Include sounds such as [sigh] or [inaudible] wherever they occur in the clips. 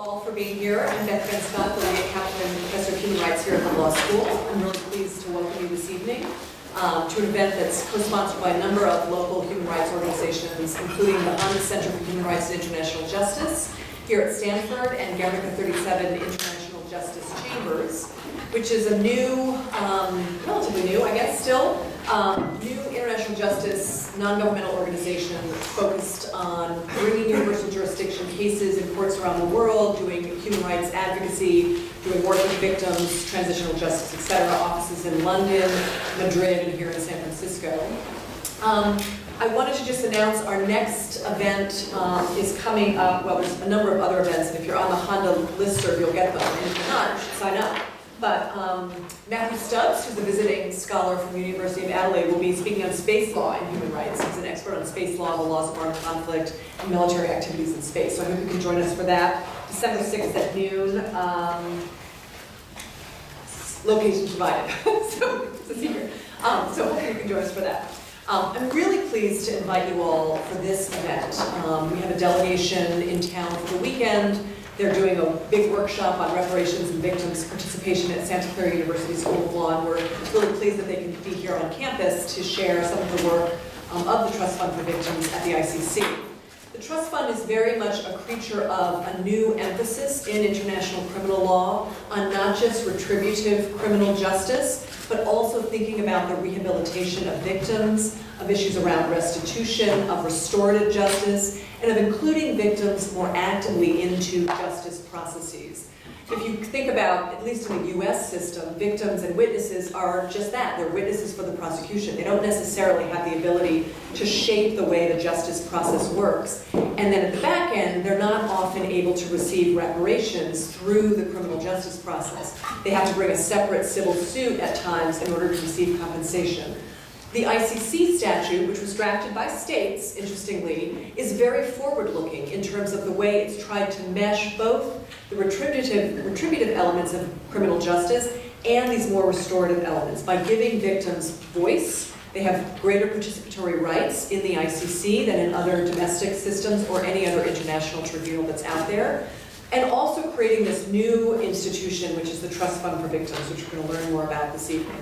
all for being here. I'm Beth Van Schaack, the Leah Kaplan Professor of Human Rights here at the Law School. I'm really pleased to welcome you this evening um, to an event that's co-sponsored by a number of local human rights organizations, including the Handa Center for Human Rights and International Justice here at Stanford and Guernica 37 International Justice Chambers, which is a new, um, relatively new, I guess still, um, new international justice non-governmental organization focused on bringing universal jurisdiction cases in courts around the world, doing human rights advocacy, doing work with victims, transitional justice, et cetera, offices in London, Madrid, and here in San Francisco. Um, I wanted to just announce our next event um, is coming up, well, there's a number of other events, and if you're on the Handa listserv, you'll get them, and if you're not, you should sign up. But um, Matthew Stubbs, who's a visiting scholar from the University of Adelaide, will be speaking on space law and human rights. He's an expert on space law, the laws of armed conflict, and military activities in space. So I hope you can join us for that. December 6th at noon. Um, location provided. [laughs] so it's a secret. Um, so hopefully you can join us for that. Um, I'm really pleased to invite you all for this event. Um, we have a delegation in town for the weekend. They're doing a big workshop on reparations and victims participation at Santa Clara University School of Law, and we're really pleased that they can be here on campus to share some of the work um, of the Trust Fund for Victims at the ICC. The Trust Fund is very much a creature of a new emphasis in international criminal law on not just retributive criminal justice, but also thinking about the rehabilitation of victims, of issues around restitution, of restorative justice, and of including victims more actively into justice processes. If you think about, at least in the US system, victims and witnesses are just that. They're witnesses for the prosecution. They don't necessarily have the ability to shape the way the justice process works. And then at the back end, they're not often able to receive reparations through the criminal justice process. They have to bring a separate civil suit at times in order to receive compensation. The ICC statute, which was drafted by states, interestingly, is very forward-looking in terms of the way it's tried to mesh both the retributive, retributive elements of criminal justice and these more restorative elements by giving victims voice. They have greater participatory rights in the ICC than in other domestic systems or any other international tribunal that's out there. And also creating this new institution, which is the Trust Fund for Victims, which we're going to learn more about this evening.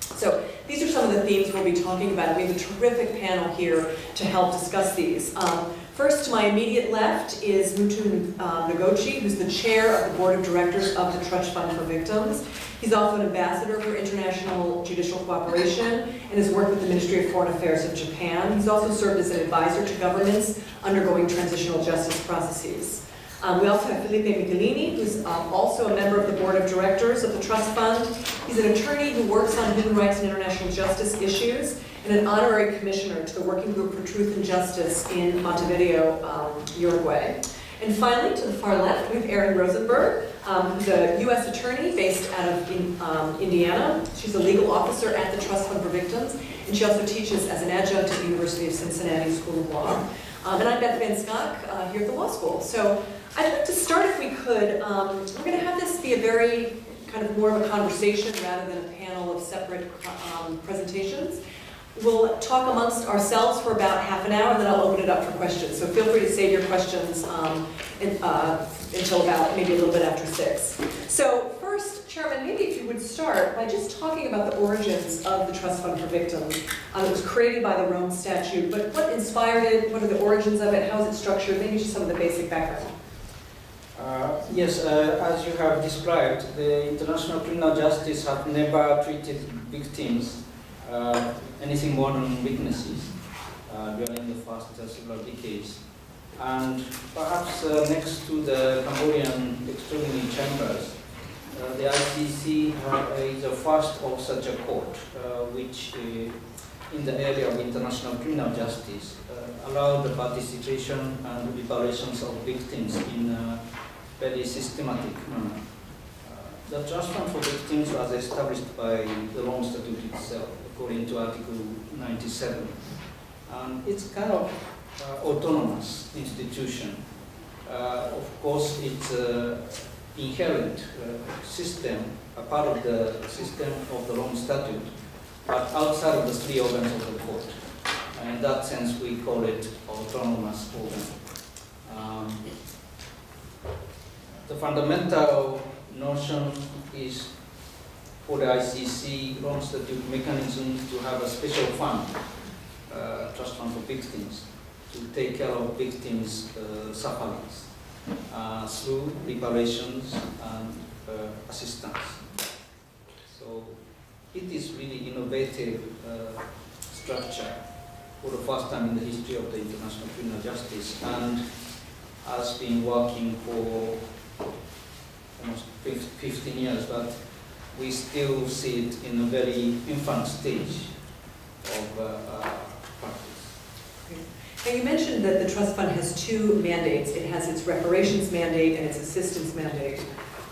So these are some of the themes we'll be talking about. We have a terrific panel here to help discuss these. Um, first, to my immediate left is Motoo uh, Noguchi, who's the chair of the board of directors of the Trust Fund for Victims. He's also an ambassador for international judicial cooperation and has worked with the Ministry of Foreign Affairs of Japan. He's also served as an advisor to governments undergoing transitional justice processes. Um, we also have Felipe Michelini, who's um, also a member of the board of directors of the Trust Fund. He's an attorney who works on human rights and international justice issues and an honorary commissioner to the Working Group for Truth and Justice in Montevideo, um, Uruguay. And finally, to the far left, we have Erin Rosenberg, um, who's a U.S. attorney based out of in, um, Indiana. She's a legal officer at the Trust Fund for Victims, and she also teaches as an adjunct at the University of Cincinnati School of Law. Um, and I'm Beth Van Schaack uh, here at the law school. So I'd like to start, if we could, um, we're going to have this be a very kind of more of a conversation rather than a panel of separate um, presentations. We'll talk amongst ourselves for about half an hour, and then I'll open it up for questions. So feel free to save your questions um, in, uh, until about maybe a little bit after six. So first, Chairman, maybe if you would start by just talking about the origins of the Trust Fund for Victims. Um, it was created by the Rome Statute, but what inspired it? What are the origins of it? How is it structured? Maybe just some of the basic background. Uh, yes, uh, as you have described, the international criminal justice have never treated victims uh, anything more than witnesses uh, during the first several decades. And perhaps uh, next to the Cambodian extraordinary chambers, uh, the ICC is the first of such a court, which in the area of international criminal justice allowed the participation and reparations of victims in very systematic manner. Uh, the Trust Fund for Victims was established by the Rome Statute itself, according to Article 97. And it's kind of uh, autonomous institution. Uh, of course, it's an inherent uh, system, a part of the system of the Rome Statute, but outside of the three organs of the court. And in that sense, we call it autonomous organ. Um, the fundamental notion is for the ICC Rome Statute mechanisms to have a special fund, uh, trust fund for victims, to take care of victims' uh, sufferings uh, through reparations and uh, assistance. So it is really innovative uh, structure for the first time in the history of the international criminal justice and has been working for almost 15 years, but we still see it in a very infant stage of uh, uh, practice. Now, you mentioned that the trust fund has two mandates. It has its reparations mandate and its assistance mandate.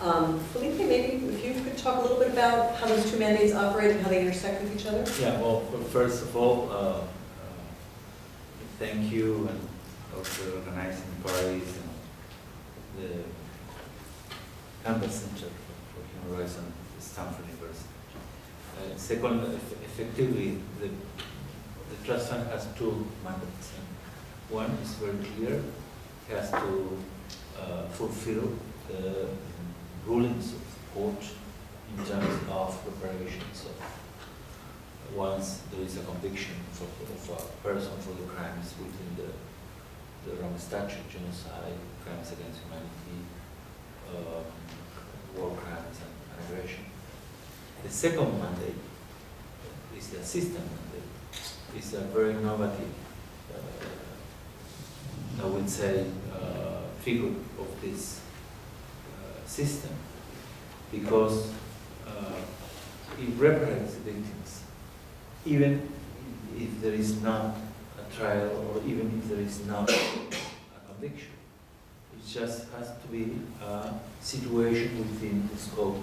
Um, Felipe, maybe if you could talk a little bit about how those two mandates operate and how they intersect with each other? Yeah, well, first of all, uh, uh, thank you and also organizing parties and the Campbell Center for Human Rights and Stanford University. Uh, Second, effectively, the, the trust fund has two mandates. One is very clear, it has to uh, fulfill the rulings of the court in terms of reparations of once there is a conviction for, of a person for the crimes within the, the Rome Statute, genocide, crimes against humanity, um, war crimes and aggression. The second mandate is the assistant mandate. It's a very innovative, uh, I would say, uh, figure of this uh, system because uh, it represents the victims even if there is not a trial or even if there is not a conviction. Just has to be a situation within the scope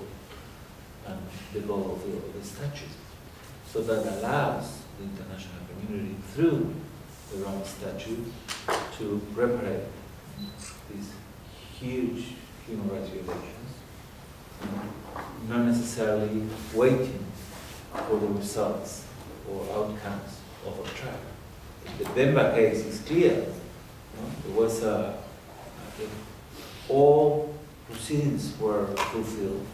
and the goal of the, of the statute. So that allows the international community through the Rome Statute to reparate these huge human rights violations, not necessarily waiting for the results or outcomes of a trial. The Bemba case is clear. no? There was a, All proceedings were fulfilled.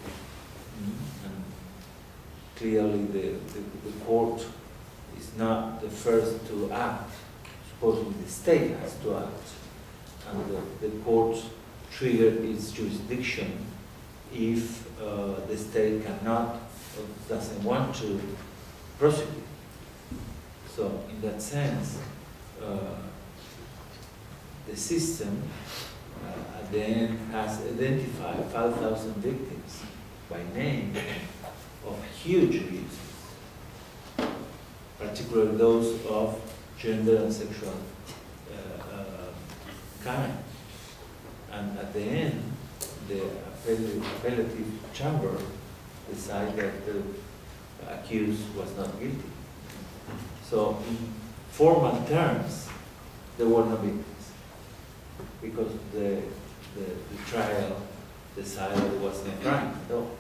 Mm, And clearly the, the, the court is not the first to act. Supposedly the state has to act. And the, the court triggered its jurisdiction if uh, the state cannot or doesn't want to prosecute. So in that sense, uh, the system uh, at the end has identified 5,000 victims by name of huge abuses, particularly those of gender and sexual uh, uh, kind. And at the end, the appellate, chamber decided that the accused was not guilty. So in formal terms, there were no victims because the, the, the trial decided was not crime at all.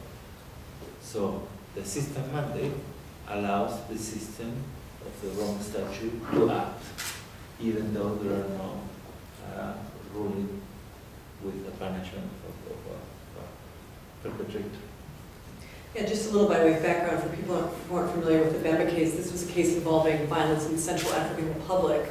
So the system mandate allows the system of the Rome Statute to act, even though there are no uh, ruling with the punishment of, a perpetrator. Yeah, just a little by way of background for people who aren't familiar with the Bemba case, this was a case involving violence in the Central African Republic.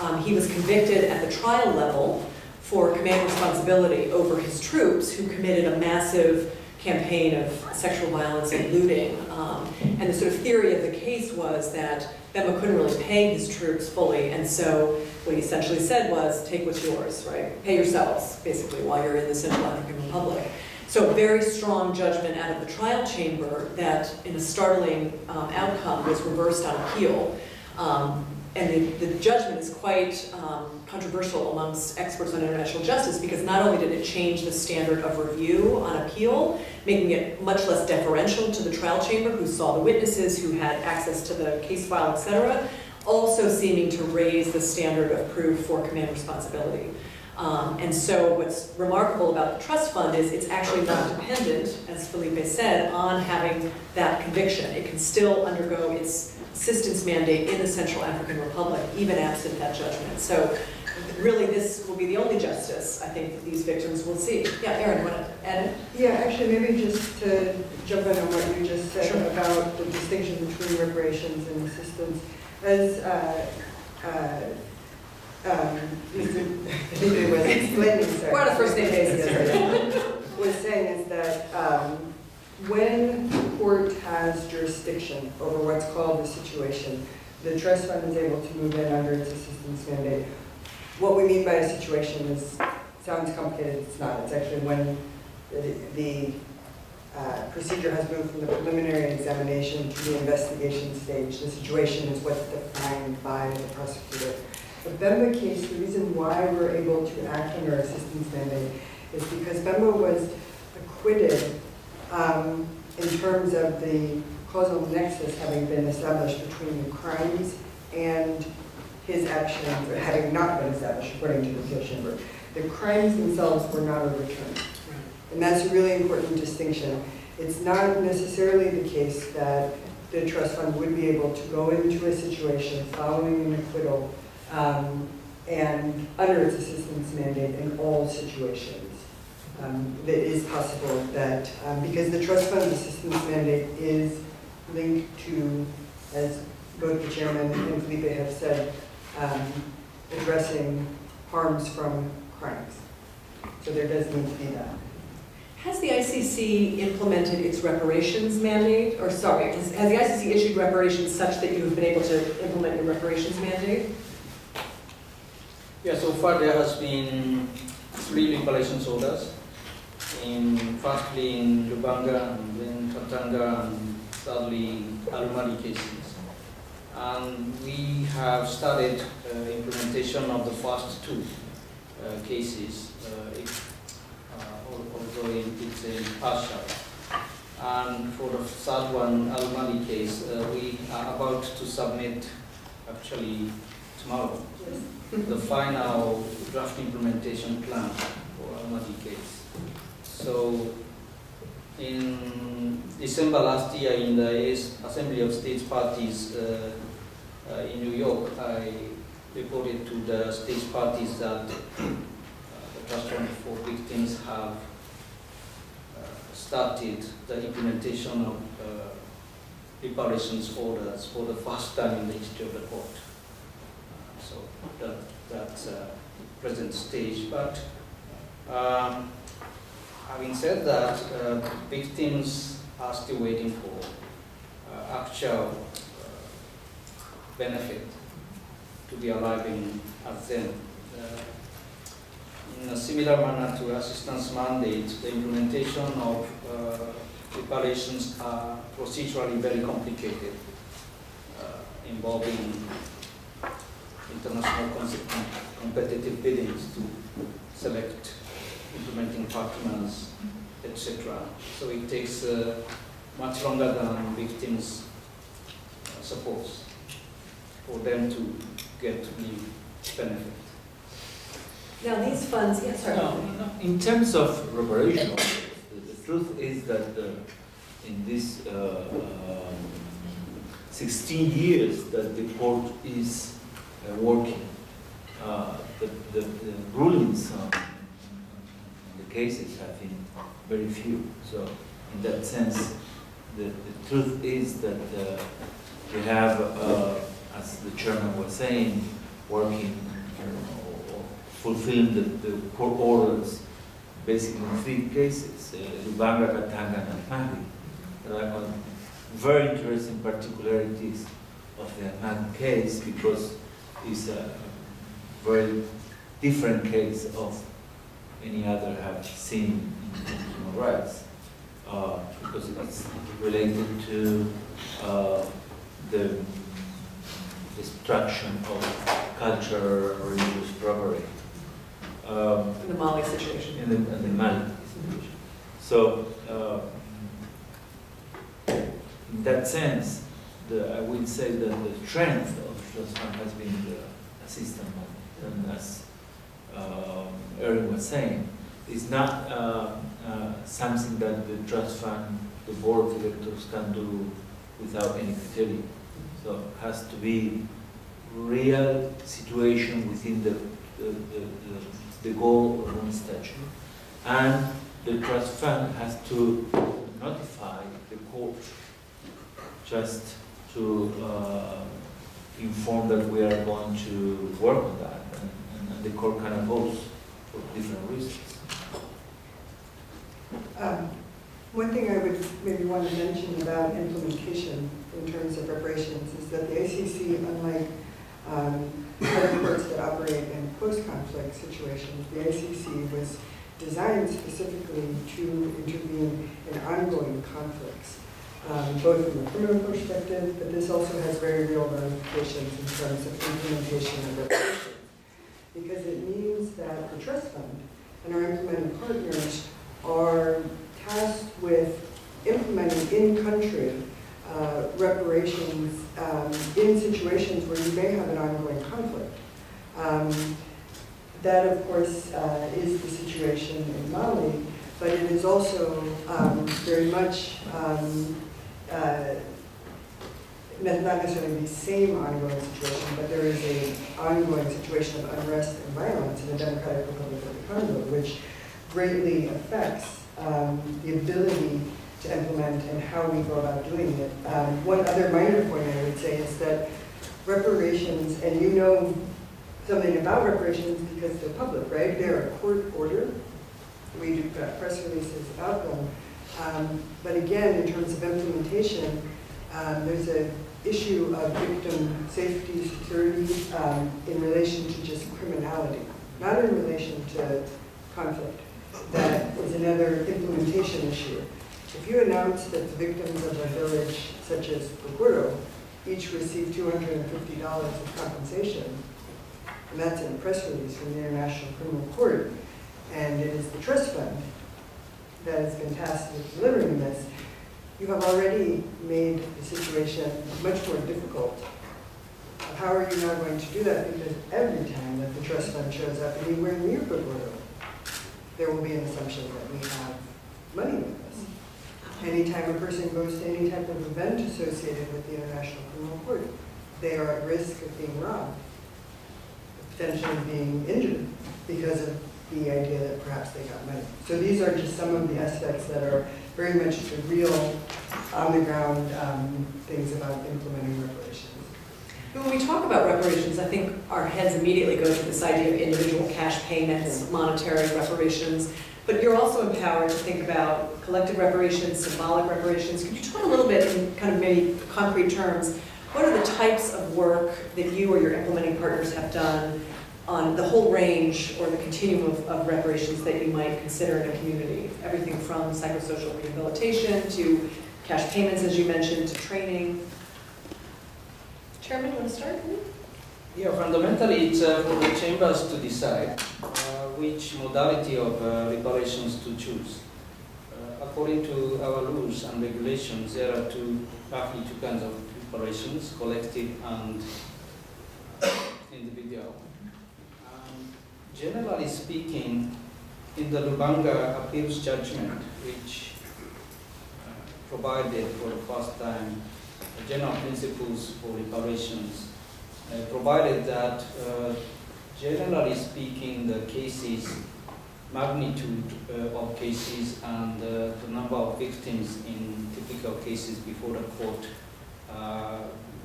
Um, he was convicted at the trial level for command responsibility over his troops who committed a massive campaign of sexual violence and looting. Um, and the sort of theory of the case was that Bemba couldn't really pay his troops fully, and so what he essentially said was, take what's yours, right? Pay yourselves, basically, while you're in the Central African Republic. So very strong judgment out of the trial chamber that, in a startling um, outcome, was reversed on appeal. Um, and the, the judgment is quite um, controversial amongst experts on international justice because not only did it change the standard of review on appeal, making it much less deferential to the trial chamber who saw the witnesses, who had access to the case file, etc., also seeming to raise the standard of proof for command responsibility. Um, and so what's remarkable about the trust fund is it's actually not dependent, as Felipe said, on having that conviction. It can still undergo its assistance mandate in the Central African Republic, even absent that judgment. So really, this will be the only justice, I think, that these victims will see. Yeah, Erin, want to add it? Yeah, actually, maybe just to jump in on what you just said Sure. about the distinction between reparations and assistance. As uh, uh, um, [laughs] Mr. Was explaining, sorry. We're on a first name basis here. was saying is that um, when the court has jurisdiction over what's called the situation, the trust fund is able to move in under its assistance mandate. What we mean by a situation is, sounds complicated, it's not. It's actually when the, the uh, procedure has moved from the preliminary examination to the investigation stage. The situation is what's defined by the prosecutor. The Bemba case, the reason why we're able to act under assistance mandate is because Bemba was acquitted um, in terms of the causal nexus having been established between the crimes and his actions, having not been established according to the appeal chamber. The crimes themselves were not overturned. And that's a really important distinction. It's not necessarily the case that the trust fund would be able to go into a situation following an acquittal um, and under its assistance mandate in all situations. Um, It is possible that, um, because the trust fund assistance mandate is linked to, as both the chairman and Felipe have said, um, addressing harms from crimes. So there does need to be that. Has the ICC implemented its reparations mandate, or sorry, has has the ICC issued reparations such that you have been able to implement your reparations mandate? Yeah, so far there has been three reparations orders. In firstly in Lubanga and then Katanga and thirdly Al Mahdi cases. And we have started uh, implementation of the first two uh, cases, uh, uh, although it- it's a partial. And for the third one, Al Mahdi case, uh, we are about to submit actually tomorrow the final draft implementation plan for Al Mahdi case. So in December last year in the AS Assembly of States Parties uh, uh, in New York, I reported to the states parties that uh, the Trust Fund for Victims have uh, started the implementation of uh, reparations orders for the first time in the history of the court. So that, that's uh, present stage, but um, having said that, uh, victims are still waiting for uh, actual uh, benefit to be arriving at them. Uh, In a similar manner to assistance mandate, the implementation of uh, reparations are procedurally very complicated, involving international competitive biddings to select implementing partners, etc. So it takes uh, much longer than victims uh, suppose for them to get the benefit. Now, these funds, yes, sorry. No, no, in terms of reparation, the, the truth is that uh, in this uh, um, 16 years that the court is uh, working, uh, the, the, the rulings on the cases have been very few. So in that sense, the, the truth is that uh, we have, uh, as the chairman was saying, working or fulfilling the, the court orders basically in three cases, uh, Lubanga, Katanga, and Mahdi. There are very interesting particularities of the Ahmad case because it's a very different case of any other have seen in human rights uh, because it's related to uh, the destruction of culture, religious property. Um, In the Mali situation. in the, in the Mali situation. So, uh, in that sense, the, I would say that the strength of fund has been the system, and as um, Erin was saying, is not uh, uh, something that the trust fund, the board of directors can do without any criteria. So it has to be real situation within the the, the, the, the goal of one statute. And the trust fund has to notify the court just to uh, inform that we are going to work on that. And, and- and the court can oppose for different reasons. Um, One thing I would maybe want to mention about implementation in terms of reparations is that the ICC, unlike um, other courts that operate in post-conflict situations, the ICC was designed specifically to intervene in ongoing conflicts, um, both from a criminal perspective, but this also has very real ramifications in terms of implementation of reparations. Because it means that the trust fund and our implementing partners are tasked with implementing in-country uh, reparations um, in situations where you may have an ongoing conflict. Um, That, of course, uh, is the situation in Mali, but it is also um, very much um, uh, not necessarily the same ongoing situation, but there is an ongoing situation of unrest and violence in the Democratic Republic of the Congo, which greatly affects um, the ability to implement and how we go about doing it. Um, One other minor point I would say is that reparations, and you know something about reparations because they're public, right? They're a court order. We do press releases about them. Um, But again, in terms of implementation, um, there's a issue of victim safety, security um, in relation to just criminality, not in relation to conflict. That is another implementation issue. If you announce that the victims of a village such as Bogoro each receive $250 of compensation, and that's in a press release from the International Criminal Court, and it is the trust fund that has been tasked with delivering this, you have already made the situation much more difficult. How are you now going to do that? Because every time that the trust fund shows up anywhere near Bogoro, there will be an assumption that we have money with us. Mm-hmm. Anytime a person goes to any type of event associated with the International Criminal Court, they are at risk of being robbed, potentially being injured because of the idea that perhaps they got money. So these are just some of the aspects that are very much the real, on-the-ground um, things about implementing reparations. When we talk about reparations, I think our heads immediately go to this idea of individual cash payments, monetary reparations, but you're also empowered to think about collective reparations, symbolic reparations. Could you talk a little bit in kind of maybe concrete terms, what are the types of work that you or your implementing partners have done on the whole range or the continuum of, of reparations that you might consider in a community? Everything from psychosocial rehabilitation to cash payments, as you mentioned, to training. Chairman, you want to start? Yeah, fundamentally, it's uh, for the chambers to decide uh, which modality of uh, reparations to choose. Uh, according to our rules and regulations, there are two, roughly two kinds of reparations, collective and individual. Generally speaking, in the Lubanga appeals judgment, which uh, provided for the first time general principles for reparations, uh, provided that, uh, generally speaking, the cases, magnitude uh, of cases and uh, the number of victims in typical cases before the court uh,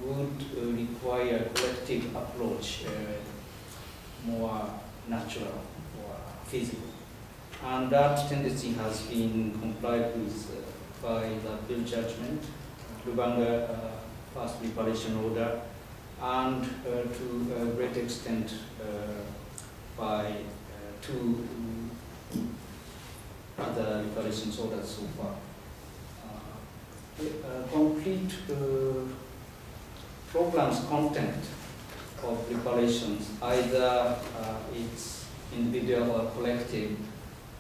would require collective approach, more natural or feasible. And that tendency has been complied with uh, by the bill judgment, Lubanga uh, first reparation order, and uh, to a great extent uh, by uh, two other reparations orders so far. Uh, complete program's content of reparations, either uh, it's individual or collective,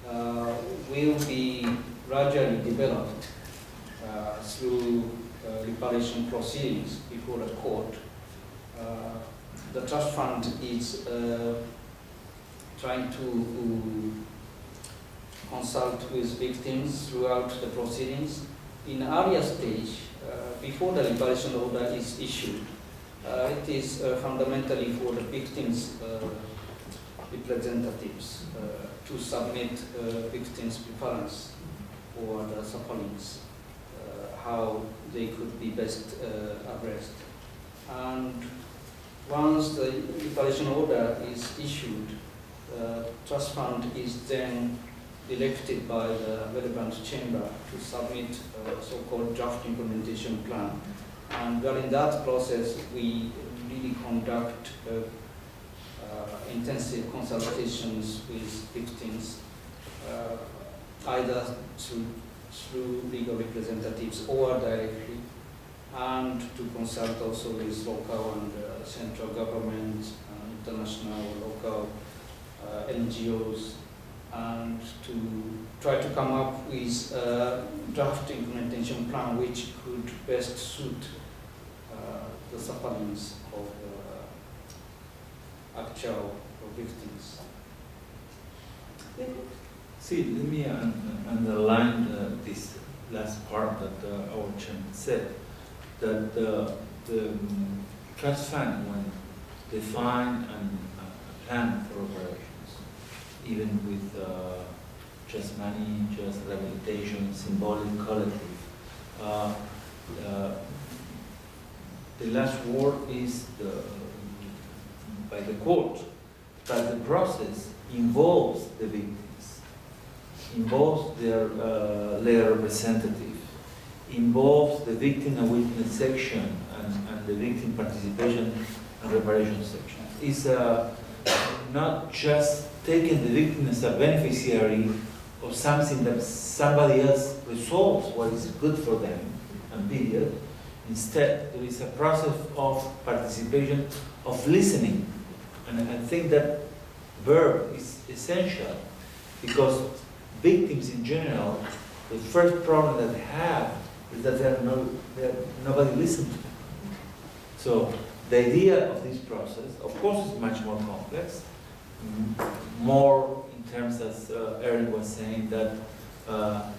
uh, will be gradually developed uh, through reparation proceedings before the court. The trust fund is trying to consult with victims throughout the proceedings. In earlier stage, uh, before the reparation order is issued, it is uh, fundamentally for the victims' uh, representatives uh, to submit uh, victims' preference or the sufferings, uh, how they could be best uh, addressed. And once the reparation order is issued, the trust fund is then elected by the relevant chamber to submit a so-called draft implementation plan. And during that process, we really conduct uh, uh, intensive consultations with victims, uh, either through, through legal representatives or directly, and to consult also with local and uh, central government, uh, international, local uh, NGOs, and to try to come up with a draft implementation plan which could best suit the sufferings of uh, actual victims. See, let me underline uh, this last part that uh, our chairman said, that uh, the um, trust fund, when define an, a plan for operations, even with uh, just money, just rehabilitation, symbolic, collective, uh, uh, the last word is the, by the court, but the process involves the victims, involves their uh, legal representative, involves the victim and witness section and, and the victim participation and reparation section. It's uh, not just taking the victim as a beneficiary of something that somebody else resolves what is good for them and period. Instead, there is a process of participation, of listening. And I think that verb is essential because victims in general, the first problem that they have is that they're no, nobody listens to them. So the idea of this process, of course, is much more complex, more in terms, as uh, Erin was saying, that uh,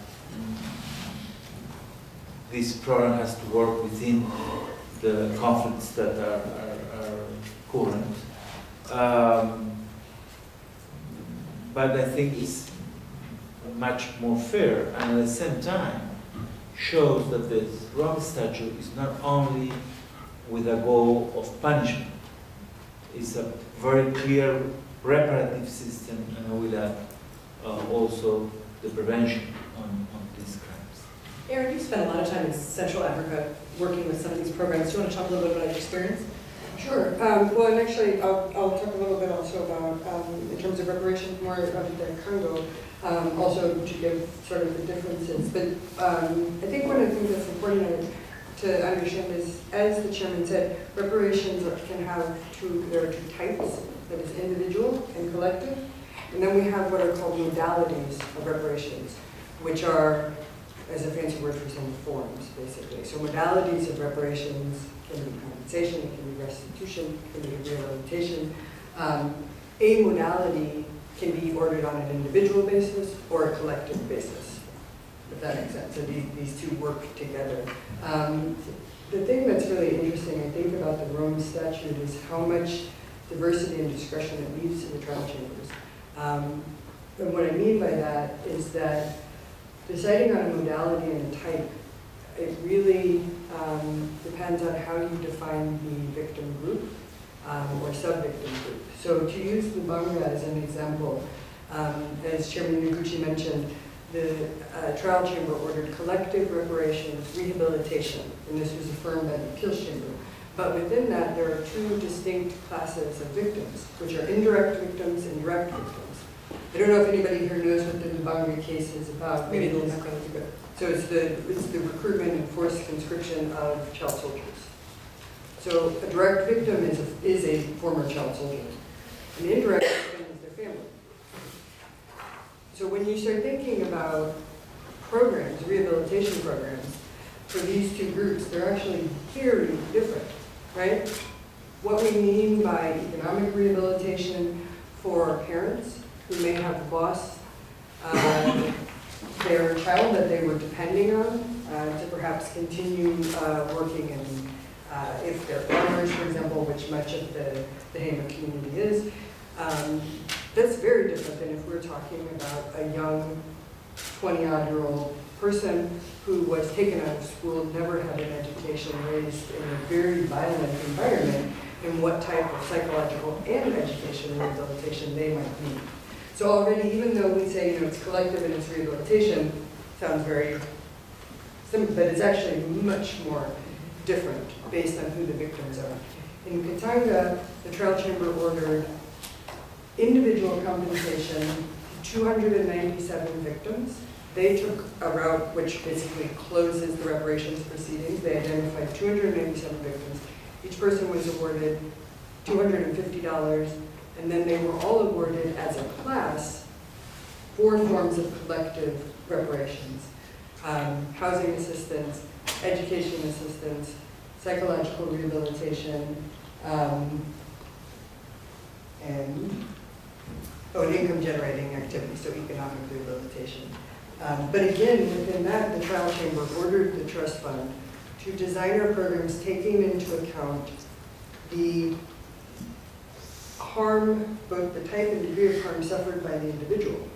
this program has to work within the conflicts that are, are, are current. Um, but I think it's much more fair and at the same time shows that the Rome Statute is not only with a goal of punishment, it's a very clear reparative system and with a, uh, also the prevention on, on these crimes. Erin, you spent a lot of time in Central Africa working with some of these programs. Do you want to talk a little bit about your experience? Sure. Um, Well, and actually, I'll, I'll talk a little bit also about, um, in terms of reparations, more of the Congo, um, also to give sort of the differences. But um, I think one of the things that's important to understand is, as the chairman said, reparations can have two, there are two types, that is individual and collective. And then we have what are called modalities of reparations, which are, as a fancy word for some forms, basically. So modalities of reparations can be compensation, it can be restitution, it can be rehabilitation. Um, A modality can be ordered on an individual basis or a collective basis, if that makes sense. So these, these two work together. Um, The thing that's really interesting, I think, about the Rome statute is how much diversity and discretion it leaves to the trial chambers. Um, And what I mean by that is that deciding on a modality and a type, it really um, depends on how you define the victim group um, or sub-victim group. So to use the Lubanga as an example, um, as Chairman Noguchi mentioned, the uh, trial chamber ordered collective reparations, rehabilitation, and this was affirmed by the appeals chamber. But within that, there are two distinct classes of victims, which are indirect victims and direct victims. I don't know if anybody here knows what the Lubanga case is about. Maybe Liz. it's- So it's the, it's the recruitment and forced conscription of child soldiers. So a direct victim is, a- is a former child soldier. An indirect victim is their family. So when you start thinking about programs, rehabilitation programs, for these two groups, they're actually very different, right? What we mean by economic rehabilitation for parents who may have lost uh, their child that they were depending on uh, to perhaps continue uh, working and uh, if they're farmers, for example, which much of the, the Hema community is, um, That's very different than if we're talking about a young 20-odd-year-old person who was taken out of school, never had an education, raised in a very violent environment, and what type of psychological and education rehabilitation they might need. So already, even though we say, you know, it's collective and it's rehabilitation, sounds very simple, but it's actually much more different based on who the victims are. In Katanga, the trial chamber ordered individual compensation, to 297 victims. They took a route which basically closes the reparations proceedings. They identified 297 victims. Each person was awarded $250, and then they were all awarded as a class four forms of collective reparations. Um, housing assistance, education assistance, psychological rehabilitation, um, and, oh, income generating activities, so economic rehabilitation. Um, But again, within that, the trial chamber ordered the trust fund to design our programs taking into account the harm, both the type and degree of harm suffered by the individual.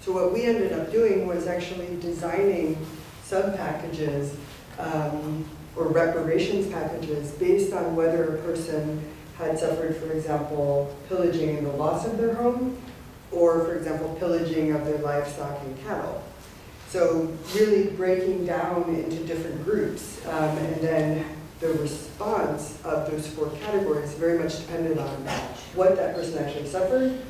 So what we ended up doing was actually designing sub-packages um, or reparations packages based on whether a person had suffered, for example, pillaging and the loss of their home, or, for example, pillaging of their livestock and cattle. So really breaking down into different groups, um, and then the response of those four categories very much depended on what that person actually suffered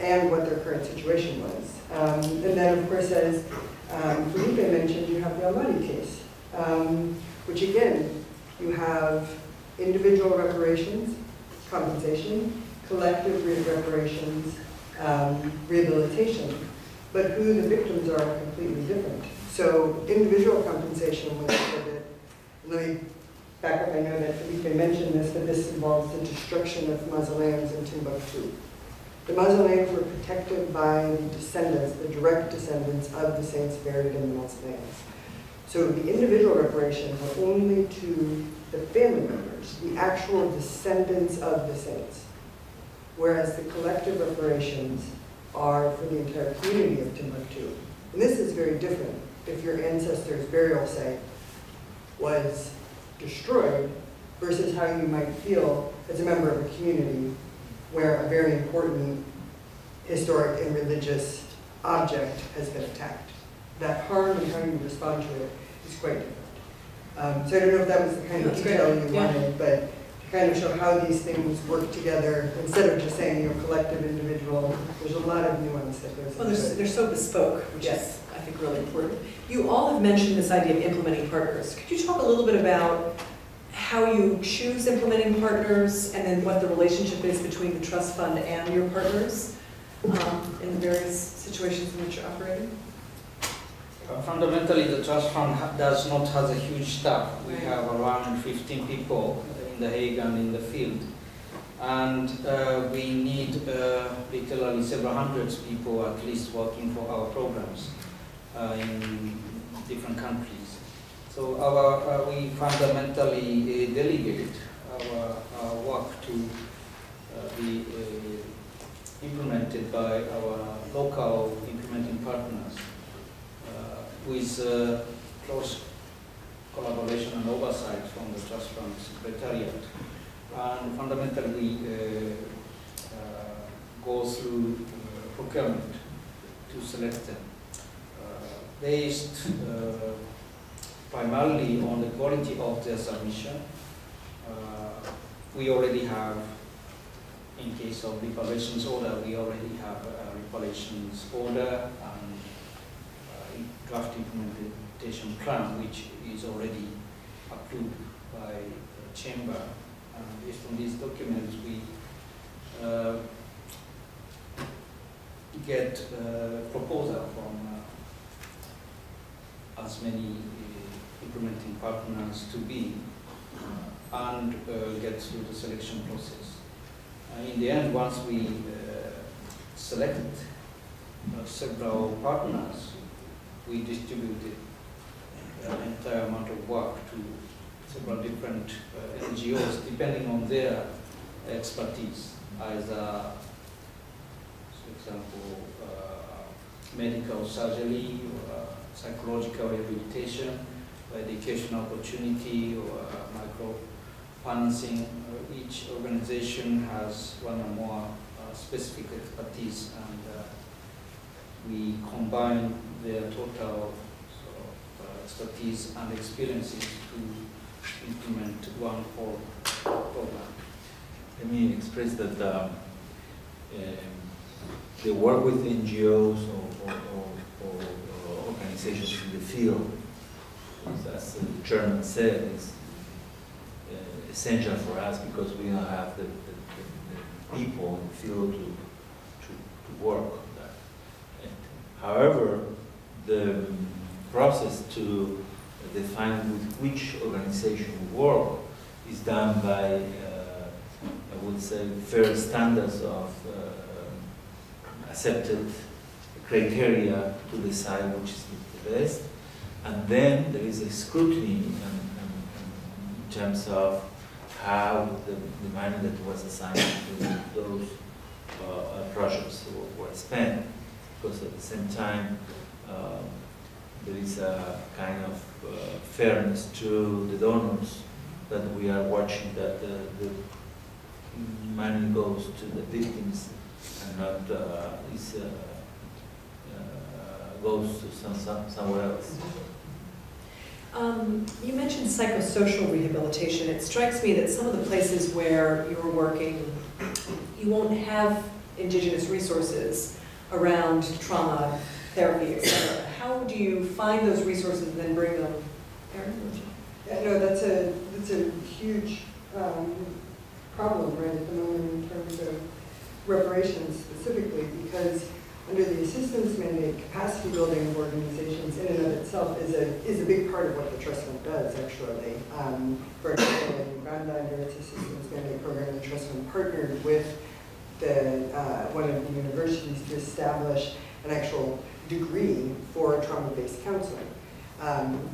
and what their current situation was. Um, and then, of course, as um, Felipe mentioned, you have the Al Mahdi case, um, which again, you have individual reparations, compensation, collective re- reparations, um, rehabilitation, but who the victims are completely different. So individual compensation was awarded, let me back up, I know that Felipe mentioned this, but this involves the destruction of mausoleums in Timbuktu. The mausoleums were protected by the descendants, the direct descendants of the saints buried in the mausoleums. So the individual reparations were only to the family members, the actual descendants of the saints. Whereas the collective reparations are for the entire community of Timbuktu. And this is very different if your ancestor's burial site was destroyed versus how you might feel as a member of a community where a very important historic and religious object has been attacked. That harm and how you respond to it is quite different. Um, so I don't know if that was the kind of That's great. detail you Yeah. wanted, but to kind of show how these things work together, instead of just saying, you know, collective, individual, there's a lot of nuance that goes Well, they're, they're so bespoke, which is, I think, really important. You all have mentioned this idea of implementing partners. Could you talk a little bit about how you choose implementing partners and then what the relationship is between the trust fund and your partners um, in the various situations in which you're operating? Uh, Fundamentally, the trust fund does not have a huge staff. We have around 15 people in the Hague and in the field. And uh, we need uh, literally several hundreds people at least working for our programs in different countries. So our, uh, we fundamentally uh, delegate our, our work to uh, be uh, implemented by our local implementing partners uh, with uh, close collaboration and oversight from the Trust Fund Secretariat. And fundamentally, we uh, uh, go through uh, procurement to select them, uh, based uh, primarily on the quality of their submission. Uh, We already have, in case of reparations order, we already have a reparations order and draft implementation plan, which is already approved by the chamber. And based on these documents, we uh, get uh, proposal from uh, as many uh, implementing partners to be uh, and uh, get through the selection process. In the end, once we select uh, several partners, we distributed the entire amount of work to several different uh, NGOs, depending on their expertise, either for example, uh, medical surgery or uh, psychological rehabilitation, education opportunity or uh, microfinancing. Uh, each organization has one or more uh, specific expertise and we combine their total expertise and experiences to implement one whole program. Let me express that um, um, the work with NGOs or, or, or, or in the field, as the chairman said, is uh, essential for us because we don't have the, the, the, the people in the field to, to, to work on that. And However, the process to define with which organization we work is done by, uh, I would say, fair standards of uh, accepted criteria to decide which is the And then there is a scrutiny and in terms of how the, the money that was assigned to those uh, projects were spent. Because at the same time, um, there is a kind of uh, fairness to the donors that we are watching that the, the money goes to the victims and not uh, is uh, goes to some, some somewhere else. Um, You mentioned psychosocial rehabilitation. It strikes me that some of the places where you're working, you won't have indigenous resources around trauma, therapy, etc. How do you find those resources and then bring them? Erin. Yeah, no, that's a, that's a huge um, problem right at the moment in terms of reparations specifically, because under the assistance mandate, capacity building of organizations in and of itself is a, is a big part of what the trust fund does, actually. Um, For example, in Uganda, under its assistance mandate program, the trust fund partnered with the, uh, one of the universities to establish an actual degree for trauma-based counseling. Um,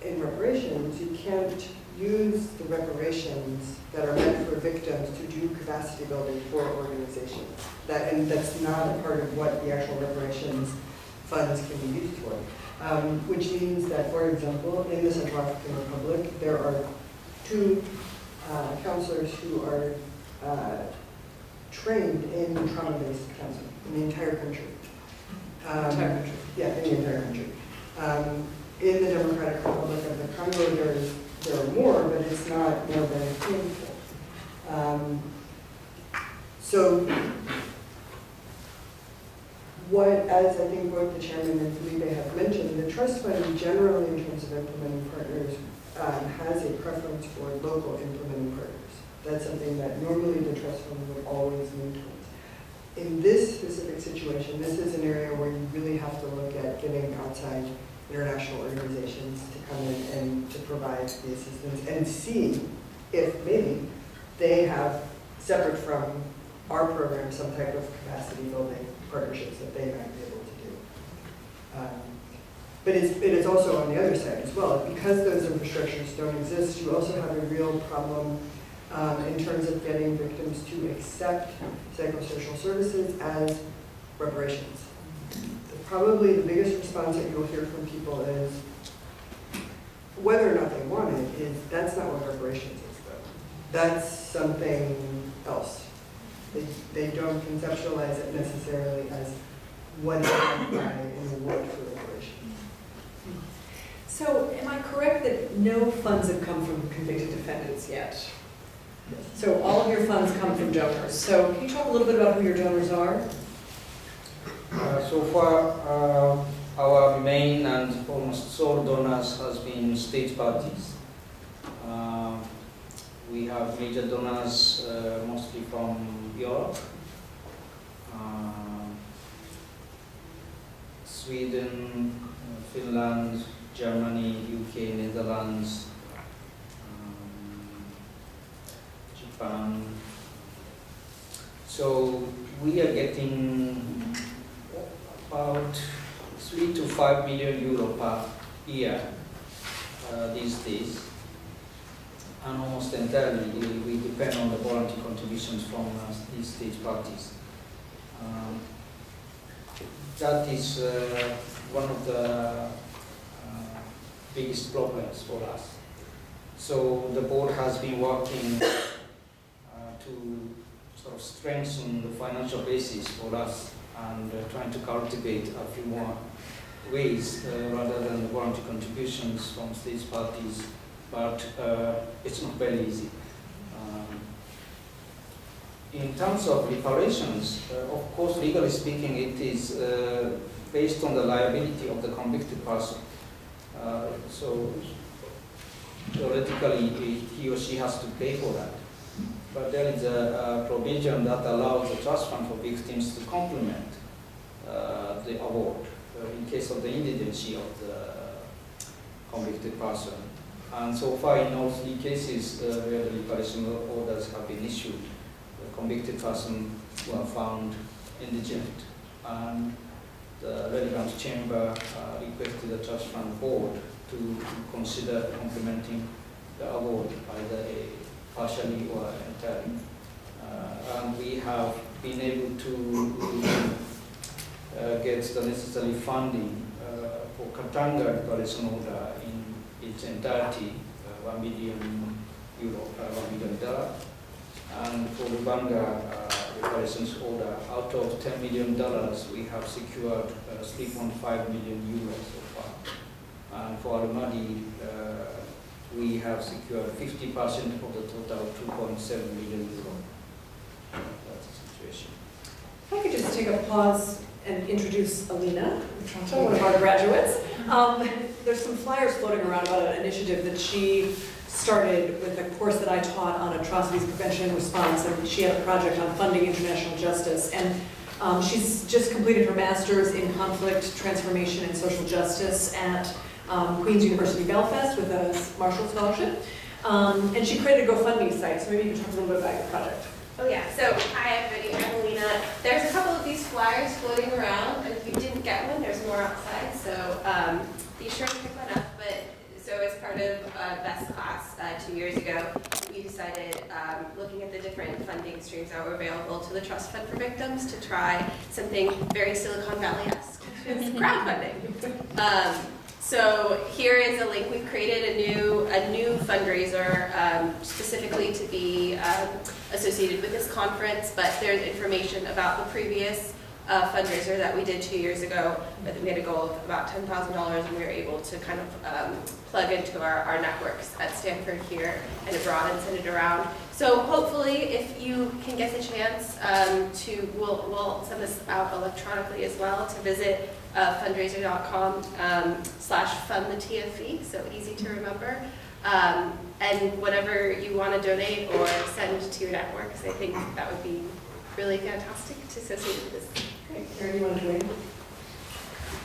in reparations, you can't use the reparations that are meant for victims to do capacity building for organizations. That, and that's not a part of what the actual reparations funds can be used for. Um, which means that, for example, in the Central African Republic, there are two uh, counselors who are uh, trained in trauma-based counseling in the entire country. Um, Entire country. yeah, in the entire country. Um, in the Democratic Republic of the Congo, there's, there are more, but it's not more than a handful. Um, so what, as I think both the chairman and Felipe have mentioned, the trust fund generally in terms of implementing partners um, has a preference for local implementing partners. That's something that normally the trust fund would always lean towards. In this specific situation, this is an area where you really have to look at getting outside international organizations to come in and to provide the assistance and see if maybe they have, separate from our program, some type of capacity building partnerships that they might be able to do. Um, But it's, it is also on the other side as well. Because those infrastructures don't exist, you also have a real problem um, in terms of getting victims to accept psychosocial services as reparations. Probably the biggest response that you'll hear from people is, whether or not they want it, is that's not what reparations is though. That's something else. They, they don't conceptualize it necessarily as what is meant by an award for reparations. So am I correct that no funds have come from convicted defendants yet? So all of your funds come from donors. So can you talk a little bit about who your donors are? Uh, So far, uh, our main and almost sole donors has been state parties. Uh, We have major donors uh, mostly from Europe, uh, Sweden, Finland, Germany, UK, Netherlands, um, Japan. So we are getting about three to five million euro per year uh, these days. And almost entirely, we depend on the voluntary contributions from uh, these state parties. Um, That is uh, one of the uh, biggest problems for us. So the board has been working uh, to sort of strengthen the financial basis for us and uh, trying to cultivate a few more ways uh, rather than voluntary contributions from state parties, but uh, it's not very easy. Um, in terms of reparations, uh, of course, legally speaking, it is based on the liability of the convicted person. So theoretically, he or she has to pay for that. But there is a, a provision that allows the trust fund for victims to complement uh, the award uh, in case of the indigency of the convicted person. And so far, in all three cases uh, where the reparation orders have been issued, the convicted person were found indigent. And the relevant chamber uh, requested the trust fund board to consider complementing the award either a partially or and we have been able to uh, get the necessary funding uh, for Katanga reparation order in its entirety, uh, 1 million euro, uh, 1 million dollar. And for Lubanga uh, reparations order, out of 10 million dollars, we have secured uh, 3.5 million euros so far. And for Al Mahdi, uh, we have secured 50% of the total 2.7 million euro. That's the situation. If I could just take a pause and introduce Alina, one of our graduates. Um, There's some flyers floating around about an initiative that she started with a course that I taught on atrocities prevention and response, and she had a project on funding international justice. And um, she's just completed her master's in conflict transformation and social justice at um, Queen's University Belfast with a Marshall Scholarship. Um, And she created a GoFundMe site, so maybe you can talk a little bit about your project. Oh yeah, so hi everybody, I'm Alina. There's a couple of these flyers floating around, and if you didn't get one, there's more outside, so um, be sure to pick one up. But, so as part of uh, Beth's Class uh, two years ago, we decided, um, looking at the different funding streams that were available to the Trust Fund for Victims, to try something very Silicon Valley-esque, which is [laughs] crowdfunding. Um, so here is a link. We've created a new a new fundraiser um, specifically to be um, associated with this conference. But there's information about the previous uh, fundraiser that we did two years ago. But we had a goal of about ten thousand dollars, and we were able to kind of um, plug into our, our networks at Stanford here and abroad and send it around. So hopefully, if you can get the chance um, to, we'll, we'll send this out electronically as well to visit uh, fundraiser.com um, slash fund the TFV, so easy to remember. Um, and whatever you want to donate or send to your networks, I think that would be really fantastic to associate with this. Great. Karen, you want?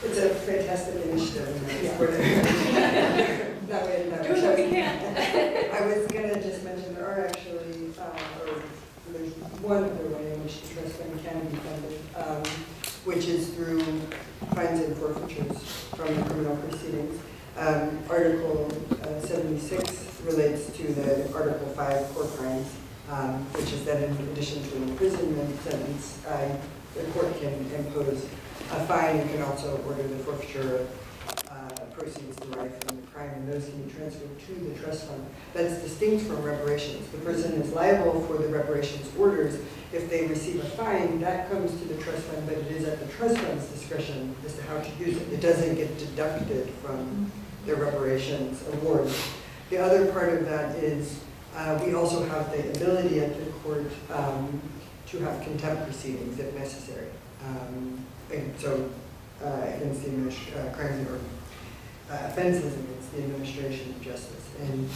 It's a fantastic initiative. I Yeah. That way, that Do way. what we can. I was gonna just mention, there are actually, uh, or there's one other way in which the trust fund can be funded, um, which is through fines and forfeitures from the criminal proceedings. Um, Article uh, 76 relates to the Article 5 court crimes, um, which is that in addition to an imprisonment sentence, uh, the court can impose a fine and can also order the forfeiture of uh, proceeds derived from the crime, and those can be transferred to the trust fund. That's distinct from reparations. The person is liable for the reparations orders. If they receive a fine, that comes to the trust fund, but it is at the trust fund's discretion as to how to use it. It doesn't get deducted from the reparations award. The other part of that is, uh, we also have the ability at the court um, to have contempt proceedings if necessary. Um, so, uh, against the uh, crimes or uh, offenses against the administration of justice. And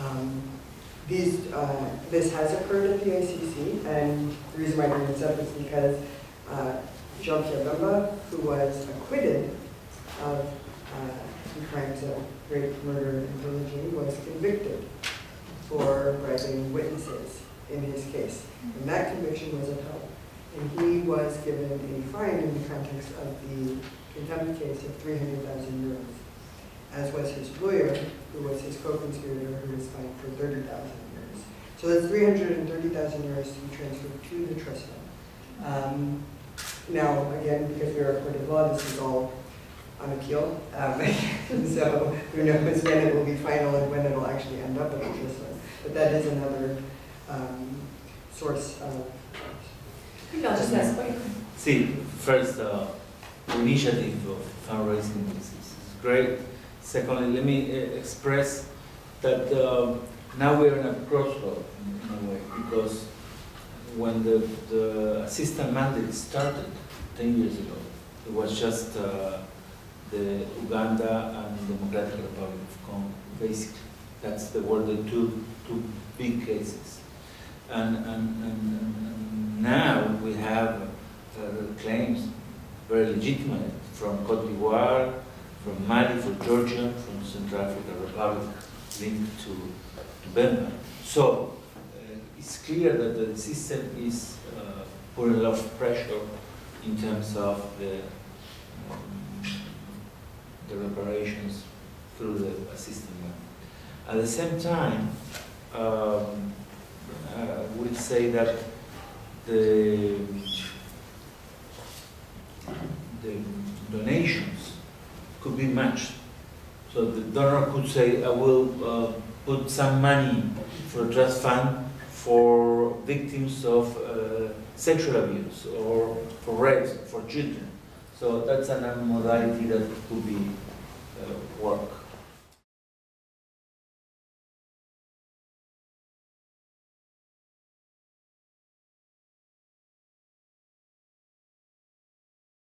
um, these, uh, this has occurred at the ICC, and the reason why I bring this up is because uh, Jean-Pierre Bemba, who was acquitted of uh, crimes of rape, murder, and pillaging, was convicted for bribing witnesses in his case. And that conviction was upheld. And he was given a fine in the context of the contempt case of 300,000 euros as was his lawyer, who was his co-conspirator, who was fined for 30,000 euros. So that's 330,000 euros to be transferred to the trust fund. Um, Now, again, because we are a court of law, this is all on appeal. Um, [laughs] So who knows when it will be final and when it'll actually end up at the trust fund. But that is another um, source of, Maybe I'll just ask, See, first, uh, the initiative of fundraising is, is great. Secondly, let me uh, express that um, now we're in a crossroad in a way, because when the, the assistance mandate started 10 years ago, it was just uh, the Uganda and Democratic Republic of Congo, basically. That's the were the two, two big cases. And, and, and, and- and now we have uh, claims, very legitimate, from Cote d'Ivoire, from Mali, from Georgia, from Central African Republic, linked to, to Burma. So uh, it's clear that the system is uh, putting a lot of pressure in terms of the, um, the reparations through the assistance. At the same time, um, I would say that the, the donations could be matched. So the donor could say, I will uh, put some money for a trust fund for victims of uh, sexual abuse or for rapes for children. So that's another modality that could be uh, work.